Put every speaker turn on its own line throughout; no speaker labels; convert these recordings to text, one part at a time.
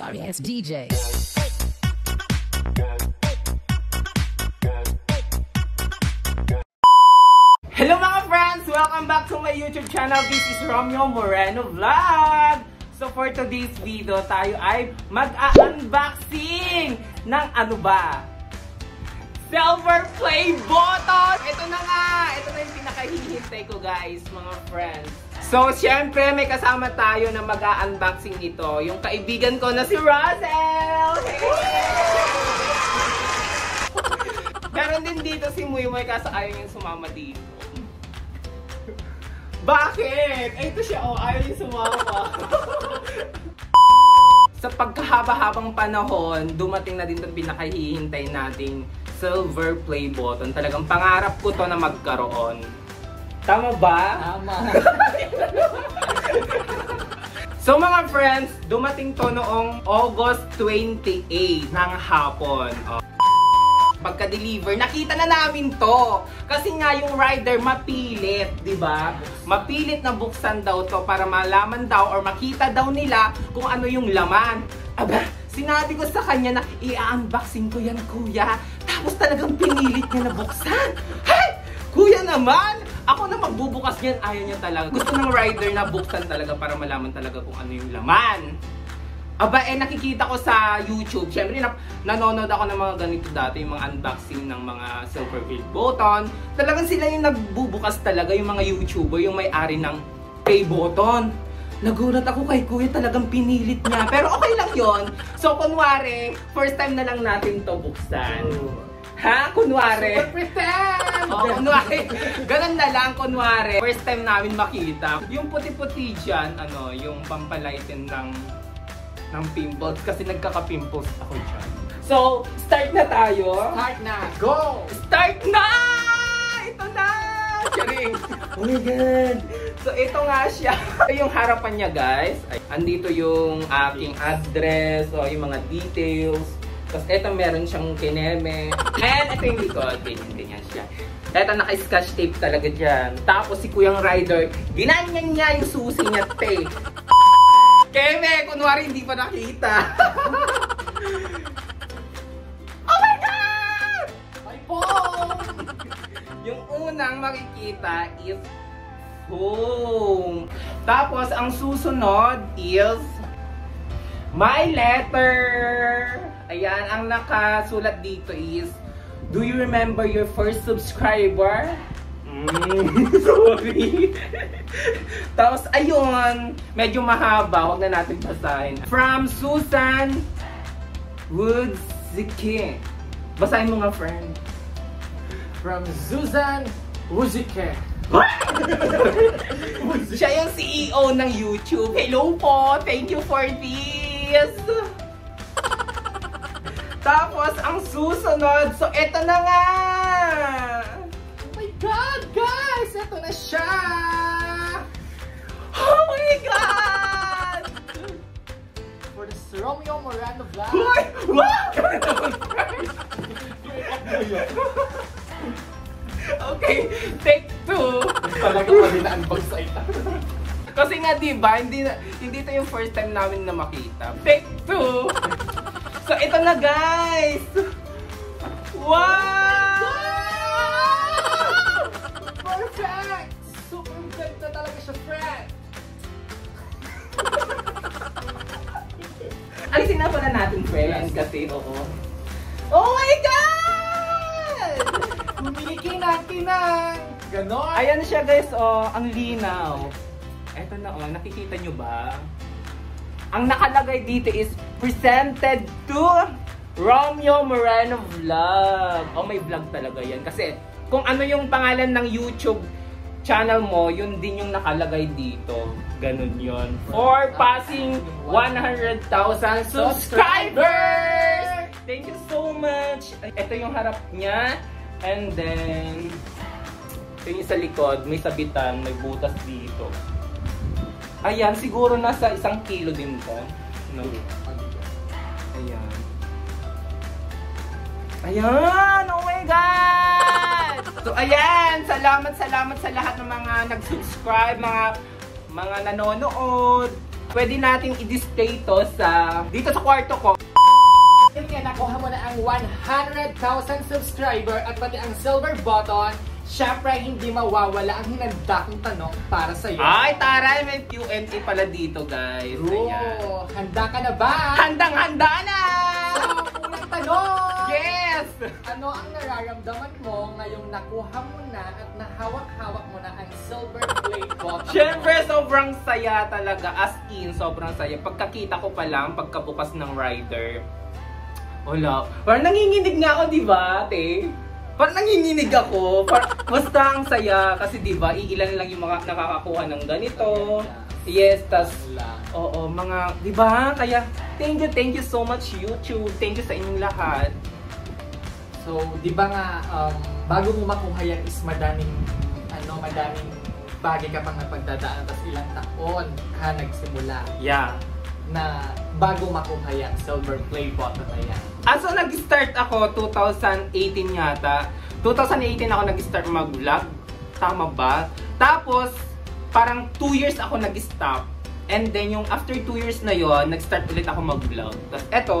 Sorry ass DJ.
Hello mga friends! Welcome back to my YouTube channel. This is Romeo Moreno Vlog! So for today's video, tayo ay mag-unboxing ng ano ba? Silver Play Button! Ito na nga! Ito na yung pinakahihintay ko guys, mga friends. So, syempre, may kasama tayo na mag-unboxing nito. Yung kaibigan ko na si Russell! Meron din dito si Muymay kasi ayaw niyang sumama dito. Bakit? Eh, ito siya, oh, ayaw niyang sumama. Sa pagkahaba-habang panahon, dumating na din itong pinakahihintay nating silver play button. Talagang pangarap ko to na magkaroon. Tama ba?
Tama.
So mga friends, dumating to noong August 28 ng hapon. Oh. Pagka-deliver, nakita na namin to. Kasi nga yung rider mapilit, di ba? Mapilit na buksan daw to para malaman daw or makita daw nila kung ano yung laman. Aba, sinabi ko sa kanya na i-unboxing ko yan, kuya. Tapos talagang pinilit niya na buksan. Hey! Kuya naman! Ako na magbubukas niyan, ayaw niya talaga. Gusto ng rider na buksan talaga para malaman talaga kung ano yung laman. Aba, eh, nakikita ko sa YouTube. Siyempre, na nanonood ako ng mga ganito dati, yung mga unboxing ng mga silver build button. Talagang sila yung nagbubukas talaga, yung mga YouTuber, yung may-ari ng pay button. Nagulat ako kay kuya, talagang pinilit niya. Pero okay lang yon. So, kunwari, first time na lang natin to buksan. Ha? Kunwari.
Super pretend!
Oo, kunwari. Ganun na lang, kunwari. First time namin makita. Yung puti-puti dyan, ano, yung pampalighten ng ng pimples kasi nagkaka-pimples ako dyan. So, start na tayo.
Start na! Go!
Start na! Ito na! Charing! Oh my God! So, ito nga siya. yung harapan niya, guys. Ay, andito yung aking address o yung mga details. Tapos, ito meron siyang kineme. And ito yung likod. Ganyan, ganyan siya. Ito, naka-scotch tape talaga dyan. Tapos, si Kuyang Rider, ginanyan niya yung susi niya, te. Keme, kunwari hindi pa nakita. oh my God!
Ay po!
Yung unang makikita is home. Tapos, ang susunod is my letter. Ayan, ang nakasulat dito is, Do you remember your first subscriber? Mm, sorry. Tapos, ayun, medyo mahaba. Huwag na natin basahin. From Susan Woodziki. Basahin mo nga, friend.
From Zuzan Wuzike.
Siya yung CEO ng YouTube. Hello po! Thank you for this! Tapos, ang susunod, so eto na nga!
Oh my God, guys! Ito na siya!
Oh my God!
For the Romeo Morano vlog.
Hoy! Wow! okay, take two.
Talaga pa din na-unbox sa ito.
Kasi nga, di ba, hindi, na- hindi ito yung first time namin na makita. Take two. So, ito na, guys. Wow!
Perfect! Super ganda talaga siya, friend!
Alisin na pala natin, friends, kasi, oo. Oh my God!
Ng ganon.
Ayan siya, guys, oh. Ang linaw. Eto na, oh. Nakikita nyo ba? Ang nakalagay dito is presented to Romeo Moreno Vlog. Oh, may vlog talaga yan. Kasi kung ano yung pangalan ng YouTube channel mo, yun din yung nakalagay dito. Ganun yon. For passing 100,000 subscribers! Thank you so much! Ito yung harap niya. And then, ito yung sa likod. May sabitan, may butas dito. Ayan, siguro nasa isang kilo din to. No? Ayan. Ayan! Oh my God! So, ayan! Salamat, salamat sa lahat ng mga nag-subscribe, mga mga nanonood. pwede nating i-display to sa, dito sa kwarto ko.
Yun nga, nakuha mo na ang 100,000 subscriber at pati ang silver button. Siyempre, hindi mawawala ang hinanda kong tanong para sa'yo.
Ay, taray, may Q&A pala dito, guys. Ayan.
Oo, handa ka na ba?
Handang-handa na!
Unang tanong!
Yes!
Ano ang nararamdaman mo ngayong nakuha mo na at nahawak-hawak mo na ang silver play button?
Siyempre, sobrang saya talaga. As in, sobrang saya. Pagkakita ko pa lang, pagkabukas ng rider, wala. Parang nanginginig nga ako, di ba, ate? Parang nanginginig ako. Parang, basta ang saya. Kasi di ba, iilan lang yung mga nakakakuha ng ganito. Yes, tas, oo, mga, di ba? Kaya, thank you, thank you so much, YouTube. Thank you sa inyong lahat.
So, di ba nga, um, bago mo makuha yan is madaming, ano, madaming bagay ka pang napagdadaan, tapos ilang taon ka nagsimula
Yeah.
na bago makuha yan, silver play button na yan.
Ah, so nag-start ako 2018 yata. 2018 ako nag-start mag-vlog. Tama ba? Tapos, parang 2 years ako nag-stop. And then, yung after 2 years na yon nag-start ulit ako mag-vlog. Tapos, eto,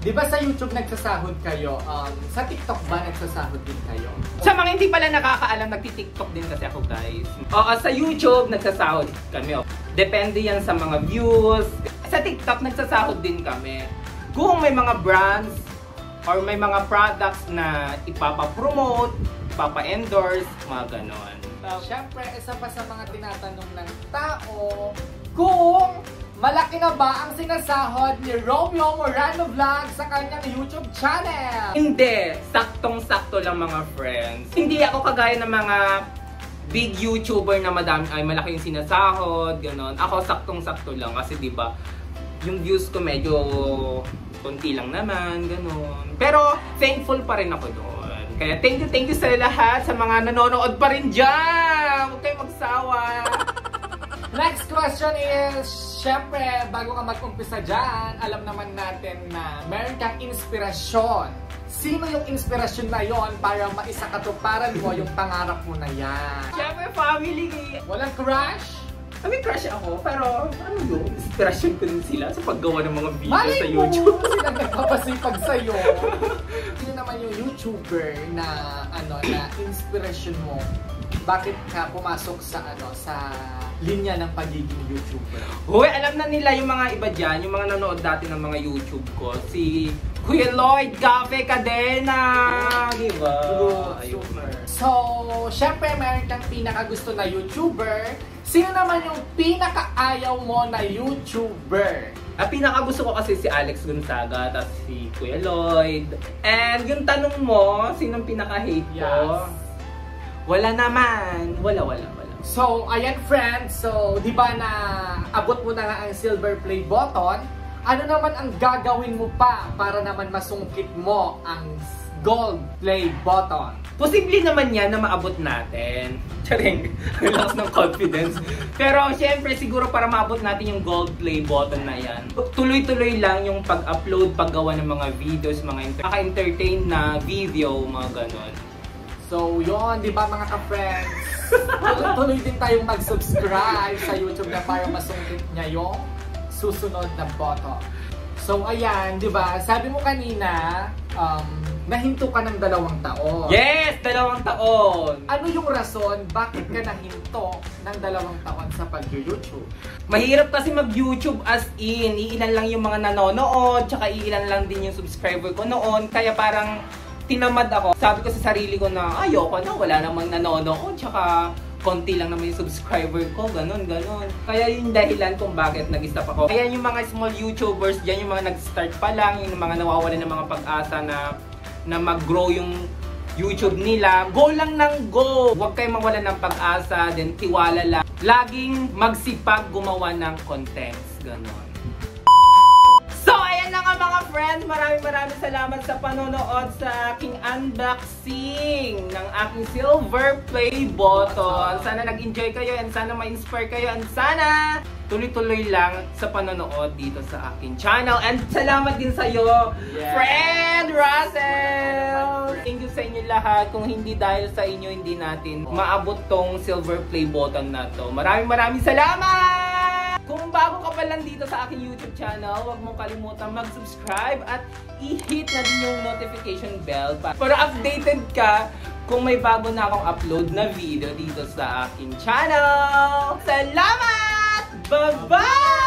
Di ba sa YouTube nagsasahod kayo? Um, sa TikTok ba nagsasahod din kayo?
sa mga hindi pala nakakaalam, nagti-tiktok din kasi ako, guys. Oo, sa YouTube, nagsasahod kami. oh. Depende yan sa mga views. Sa TikTok, nagsasahod din kami. Kung may mga brands or may mga products na ipapapromote, ipapa-endorse, mga ganon.
Siyempre, isa pa sa mga tinatanong ng tao, kung malaki na ba ang sinasahod ni Romeo Morano Vlog sa kanyang YouTube channel?
Hindi, saktong-sakto lang mga friends. Hindi ako kagaya ng mga big YouTuber na madami ay malaki yung sinasahod, ganon. Ako saktong-sakto lang kasi 'di ba, yung views ko medyo konti lang naman, ganon. Pero thankful pa rin ako doon. Kaya thank you, thank you sa lahat, sa mga nanonood pa rin dyan! Huwag kayong magsawa!
Next question is, syempre, bago ka mag-umpisa dyan, alam naman natin na meron kang inspirasyon. Sino yung inspirasyon na yon para maisakatuparan mo yung pangarap mo na yan?
Siyempre, family!
Walang crush?
I mean, crush ako, pero ano yun? Inspiration ko din sila sa paggawa ng mga video
Malay
sa
mo,
YouTube.
silang nagpapasipag sa'yo. Sino naman yung YouTuber na ano na inspiration mo? Bakit ka pumasok sa ano sa linya ng pagiging YouTuber?
Hoy, alam na nila yung mga iba dyan, yung mga nanood dati ng mga YouTube ko. Si Kuya Lloyd Cafe Cadena! Di ba? Ayun.
So, syempre meron kang pinaka-gusto na YouTuber. Sino naman yung pinaka-ayaw mo na YouTuber?
Ang pinaka gusto ko kasi si Alex Gonzaga, tapos si Kuya Lloyd. And yung tanong mo, sinong pinaka-hate ko?
Yes.
Wala naman. Wala, wala.
So, ayan friends. So, di ba na abot mo na nga ang silver play button? Ano naman ang gagawin mo pa para naman masungkit mo ang gold play button?
Posible naman yan na maabot natin. Charing, lakas ng confidence. Pero syempre siguro para maabot natin yung gold play button na yan. Tuloy-tuloy lang yung pag-upload, paggawa ng mga videos, mga inter- entertain na video, mga ganon.
So, yon di ba mga ka-friends? Tuloy din tayong mag-subscribe sa YouTube na para masungkit niya yung susunod na button. So, ayan, di ba? Sabi mo kanina, um, nahinto ka ng dalawang taon.
Yes! Dalawang taon!
Ano yung rason bakit ka nahinto ng dalawang taon sa pag-YouTube?
Mahirap kasi mag-YouTube as in. Iilan lang yung mga nanonood, tsaka iilan lang din yung subscriber ko noon. Kaya parang tinamad ako. Sabi ko sa sarili ko na ayoko na, wala namang nanonood, tsaka konti lang naman yung subscriber ko, ganun, ganun. Kaya yung dahilan kung bakit nag-stop ako. Kaya yung mga small YouTubers dyan, yung mga nag-start pa lang, yung mga nawawalan ng mga pag-asa na na mag-grow yung YouTube nila. Go lang ng go! Huwag kayong mawalan ng pag-asa, then tiwala lang. Laging magsipag gumawa ng contents, ganon. Mga friends. Maraming maraming salamat sa panonood sa aking unboxing ng aking silver play button. Sana nag-enjoy kayo and sana ma-inspire kayo and sana tuloy-tuloy lang sa panonood dito sa aking channel. And salamat din sa iyo,
Yes.
friend Russell! Thank you sa inyo lahat. Kung hindi dahil sa inyo, hindi natin maabot tong silver play button na to. Maraming maraming salamat! Kung bago ka pa lang dito sa aking YouTube channel, huwag mong kalimutan mag-subscribe at i-hit na din yung notification bell para updated ka kung may bago na akong upload na video dito sa aking channel. Salamat! Bye-bye!